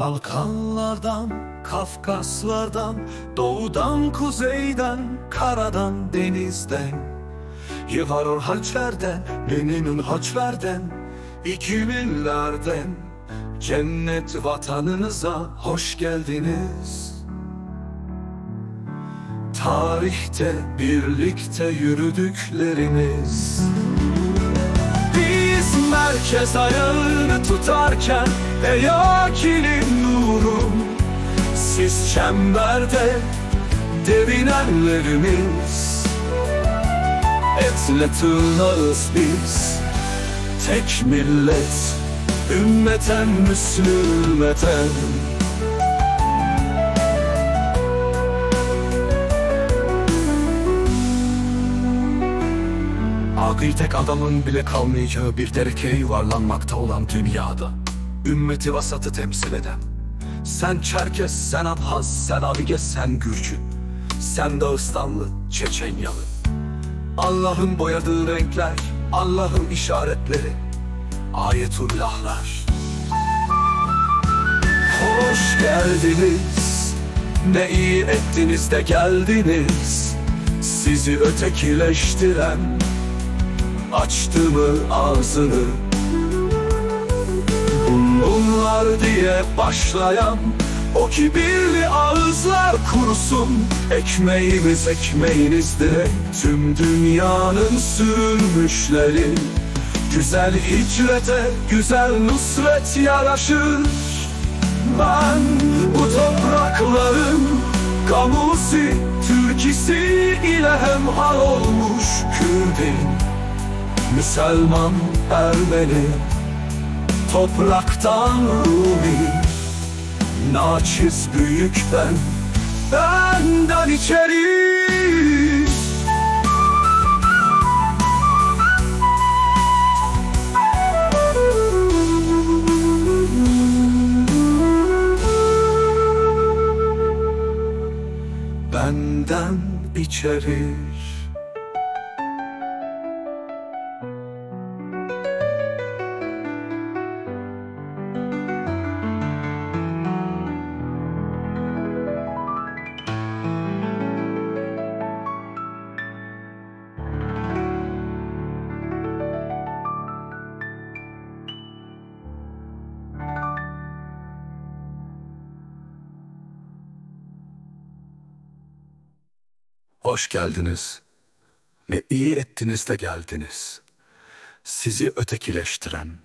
Balkanlardan, Kafkaslardan, doğudan, kuzeyden, karadan, denizden. Yıvarır haçlerden, Lenin'in haçlerden, iki millerden Cennet vatanınıza hoş geldiniz. Tarihte birlikte yürüdükleriniz. Biz merkez ayağını tutarken Ey akilin nurum Siz çemberde devinenlerimiz Etle tırnağız biz. Tek millet Ümmeten Müslümeten Akıl tek adamın bile kalmayacağı bir derekeye yuvarlanmakta olan dünyada Ümmeti vasatı temsil eden Sen Çerkes, sen Abhaz, sen Abige, sen Gürcü Sen Dağıstanlı, Çeçenyalı. Allah'ın boyadığı renkler, Allah'ın işaretleri Ayetullahlar. Hoş geldiniz. Ne iyi ettiniz de geldiniz. Sizi ötekileştiren Açtı mı ağzını Bunlar diye başlayan O kibirli ağızlar kurusun Ekmeğimiz ekmeğinizdir. Tüm dünyanın sürmüşleri Güzel hicrete, güzel nusret yaraşır. Ben bu toprakların Kamusi, Türkisi ile hemhal olmuş Kürdin, Müslüman, Ermeni Topraktan Rumi Naçiz büyük ben Benden içeri. Benden içeri Hoş geldiniz. Ne iyi ettiniz de geldiniz. Sizi ötekileştiren,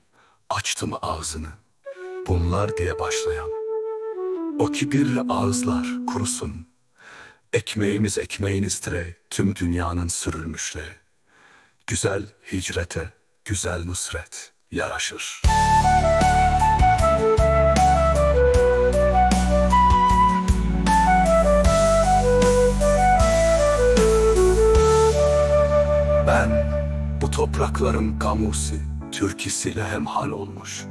açtım ağzını. Bunlar diye başlayan. O kibirli ağızlar kurusun. Ekmeğimiz ekmeğinizdir tüm dünyanın sürülmüşle. Güzel hicrete, güzel nusret yaraşır. Ben toprakların gamusi, Türkisiyle hemhal olmuş.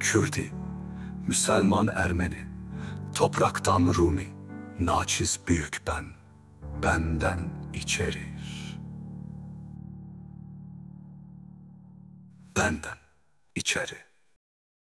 Kürdi, Müslüman Ermeni, topraktan Rumi, naçiz büyük ben, benden içeri. Benden içeri.